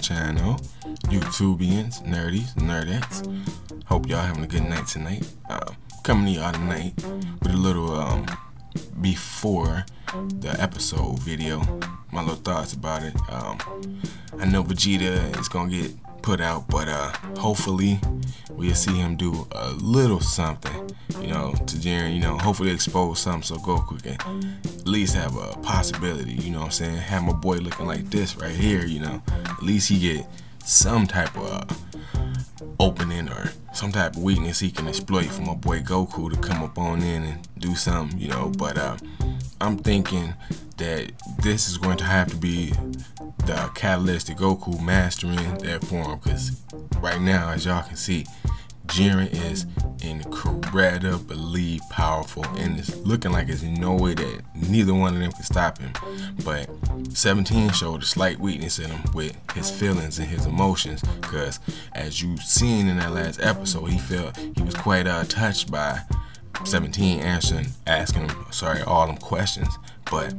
channel, YouTubians, nerdies, nerdettes. Hope y'all having a good night tonight. Uh, coming to y'all tonight with a little um, before the episode video. My little thoughts about it. Um, I know Vegeta is gonna get put out, but uh, hopefully we'll see him do a little something, you know, to Jiren, you know, hopefully expose something so Goku can at least have a possibility, you know what I'm saying? Have my boy looking like this right here, you know, at least he get some type of uh, opening or some type of weakness he can exploit for my boy Goku to come up on in and do something, you know, but uh, I'm thinking that this is going to have to be the catalyst to Goku mastering that form because right now, as y'all can see, Jiren is incredibly powerful and it's looking like there's no way that neither one of them can stop him. But 17 showed a slight weakness in him with his feelings and his emotions because as you've seen in that last episode, he felt he was quite uh, touched by 17 answering, asking him, sorry, all them questions. But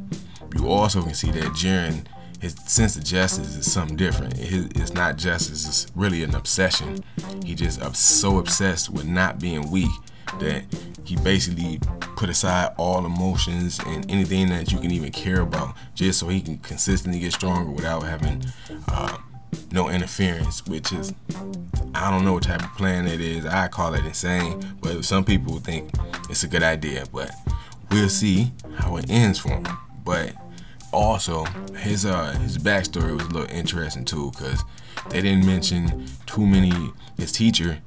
you also can see that Jiren his sense of justice is something different. it's not justice, it's really an obsession. He just so obsessed with not being weak that he basically put aside all emotions and anything that you can even care about just so he can consistently get stronger without having uh, no interference, which is, I don't know what type of plan it is. I call it insane, but some people think it's a good idea, but we'll see how it ends for him. But also his uh his backstory was a little interesting too because they didn't mention too many his teacher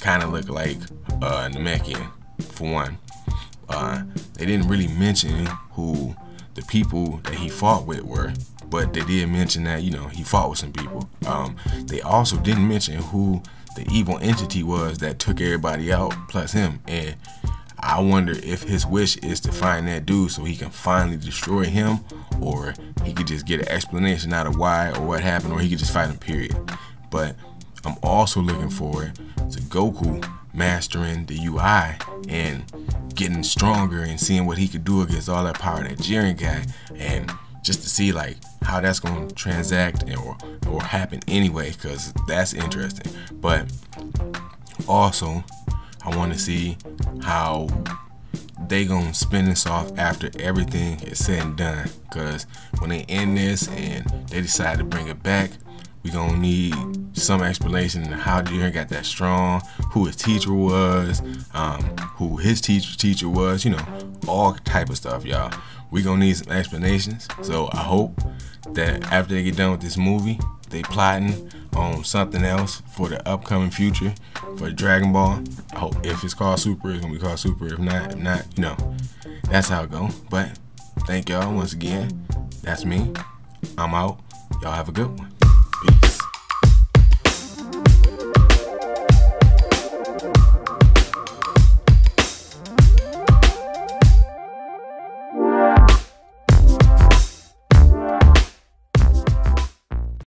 kind of looked like uh Namekian for one. Uh they didn't really mention who the people that he fought with were but they did mention that you know he fought with some people. Um they also didn't mention who the evil entity was that took everybody out plus him. And I wonder if his wish is to find that dude so he can finally destroy him, or he could just get an explanation out of why or what happened, or he could just fight him, period. But I'm also looking forward to Goku mastering the UI and getting stronger and seeing what he could do against all that power that Jiren got, and just to see like how that's going to transact or or happen anyway, because that's interesting. But also I want to see how they gonna spin this off after everything is said and done. Cause when they end this and they decide to bring it back, we gonna need some explanation how Jiren got that strong, who his teacher was, um, who his teacher teacher was, you know, all type of stuff, y'all. We gonna need some explanations. So I hope that after they get done with this movie, they plotting on something else for the upcoming future for Dragon Ball. I hope if it's called Super, it's gonna be called Super. If not, if not, you know, that's how it go. But thank y'all once again. That's me. I'm out. Y'all have a good one.